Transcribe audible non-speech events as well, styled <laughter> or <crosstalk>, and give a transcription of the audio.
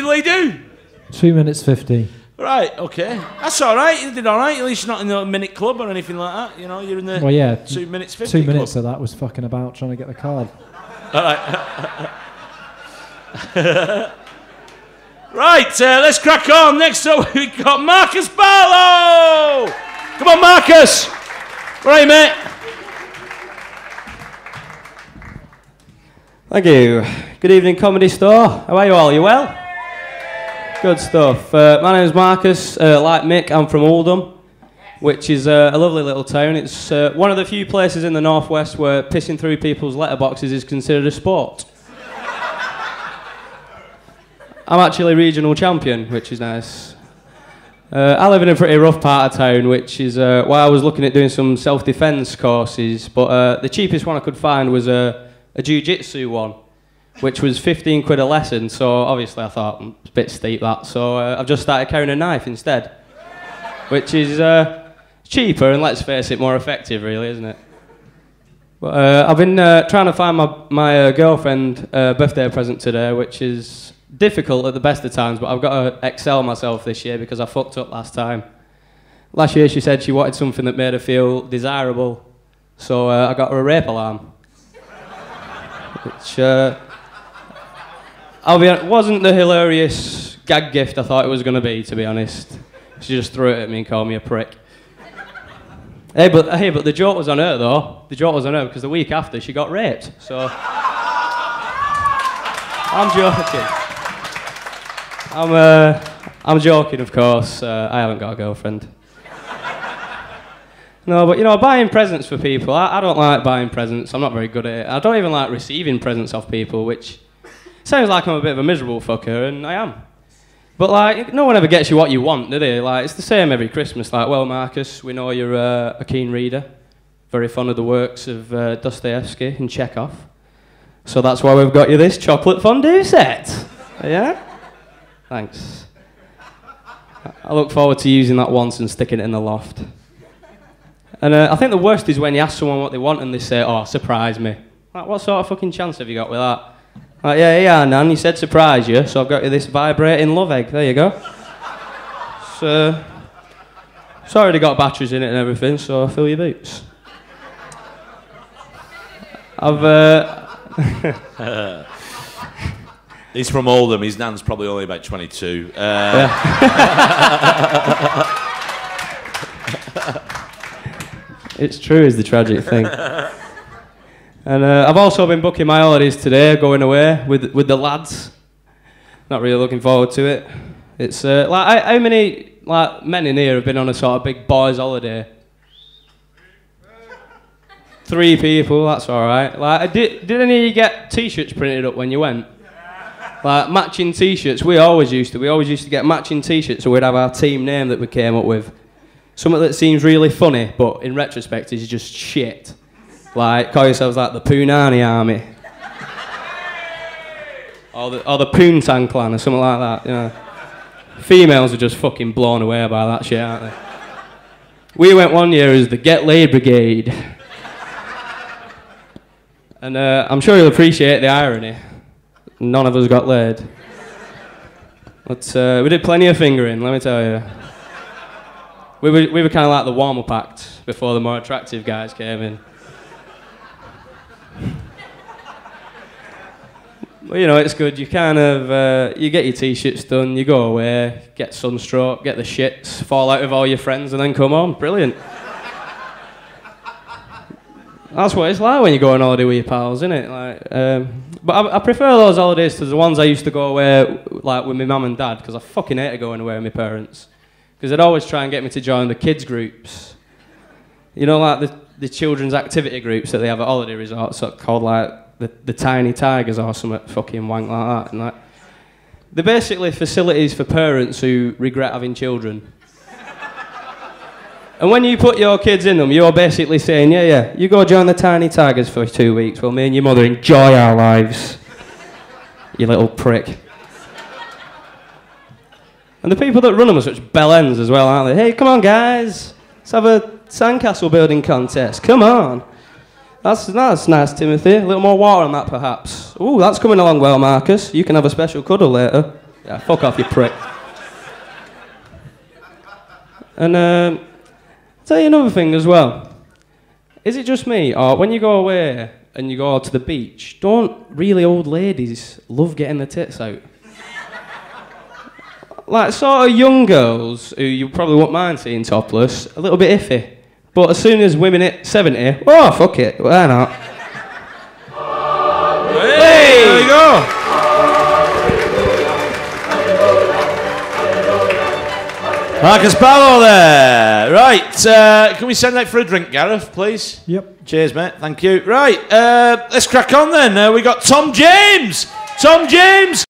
did Lee do? Two minutes fifty. Right, okay. That's all right. You did all right. At least you're not in the minute club or anything like that. You know, you're in the Well, yeah. two minutes fifty. Two minutes Club. of that was fucking about trying to get the card. All right. <laughs> right, uh, let's crack on. Next up, <laughs> we've got Marcus Barlow. Come on, Marcus. Where are you, mate? Thank you. Good evening, Comedy Store. How are you all? You well? Good stuff. Uh, my name is Marcus. Uh, like Mick, I'm from Oldham, which is uh, a lovely little town. It's uh, one of the few places in the northwest where pissing through people's letterboxes is considered a sport. I'm actually regional champion, which is nice. Uh, I live in a pretty rough part of town, which is uh, why I was looking at doing some self-defense courses. But the cheapest one I could find was a, a jiu-jitsu one, which was 15 quid a lesson. So obviously I thought "Mm, it's a bit steep that. So uh, I've just started carrying a knife instead, which is uh, cheaper and let's face it, more effective, really, isn't it? But, uh, I've been uh, trying to find my, my uh, girlfriend uh, birthday present today, which is difficult at the best of times, but I've got to excel myself this year because I fucked up last time. Last year she said she wanted something that made her feel desirable, so I got her a rape alarm. Which, I'll be hon- wasn't the hilarious gag gift I thought it was going to be, to be honest. She just threw it at me and called me a prick. Hey, but hey, but the joke was on her though. The joke was on her because the week after she got raped. So I'm joking. I'm uh, I'm joking, of course. Uh, I haven't got a girlfriend. No, but you know, buying presents for people. I, I don't like buying presents. I'm not very good at it. I don't even like receiving presents off people, which sounds like I'm a bit of a miserable fucker, and I am. But like, no one ever gets you what you want, do they? Like, it's the same every Christmas. Like, well, Marcus, we know you're uh, a keen reader, very fond of the works of uh, Dostoevsky and Chekhov. So that's why we've got you this chocolate fondue set. Yeah? Thanks. I look forward to using that once and sticking it in the loft. And uh, I think the worst is when you ask someone what they want and they say, "Oh, surprise me." Like, what sort of fucking chance have you got with that? Like, yeah, yeah, Nan, you said surprise you, so I've got you this vibrating love egg. There you go. So, it's already got batteries in it and everything, so I fill your boots. I've, uh, <laughs> He's from Oldham. His nan's probably only about 22. Uh, <laughs> It's true, is the tragic thing. <laughs> and uh, I've also been booking my holidays today, going away with with the lads. Not really looking forward to it. It's uh, like how, many like men in here have been on a sort of big boys' holiday? Three people. That's all right. Like, did did any of you get T-shirts printed up when you went? Like matching T-shirts. We always used to. We always used to get matching T-shirts, so we'd have our team name that we came up with. Something that seems really funny, but in retrospect is just shit. Like, call yourselves like the Poonani Army. or the, or the Clan or something like that, you know. Females are just fucking blown away by that shit, aren't they? We went one year as the Get Laid Brigade. and uh, I'm sure you'll appreciate the irony. None of us got laid. But uh, we did plenty of fingering, let me tell you. We were, we were kind of like the warm up act before the more attractive guys came in. Well, you know, it's good. You kind of uh, you get your t-shirts done, you go away, get sunstroke, get the shits, fall out with all your friends, and then come home. Brilliant. That's what it's like when you go on holiday with your pals, isn't it? Like, um, but I, I prefer those holidays to the ones I used to go away like with my mum and dad because I fucking hated going away with my parents because they'd always try and get me to join the kids groups. You know, like the, the children's activity groups that they have at holiday resorts sort called like the, the Tiny Tigers or something fucking wank like that. And like, they're basically facilities for parents who regret having children. and when you put your kids in them, you're basically saying, yeah, yeah, you go join the Tiny Tigers for two weeks while me and your mother enjoy our lives. you little prick. And the people that run them are such bell ends as well, aren't they? Hey, come on, guys. Let's have a sandcastle building contest. Come on. That's, that's nice, Timothy. A little more water on that, perhaps. Ooh, that's coming along well, Marcus. You can have a special cuddle later. Yeah, fuck off, you prick. And um, tell you another thing as well. Is it just me, or when you go away and you go to the beach, don't really old ladies love getting their tits out? like sort of young girls who you probably won't mind seeing topless, a little bit iffy. But as soon as women hit 70, oh fuck it, why not? Hey, there you go. Marcus Barlow there. Right, uh, can we send out for a drink, Gareth, please? Yep. Cheers, mate. Thank you. Right, uh, let's crack on then. Uh, we got Tom James. Tom James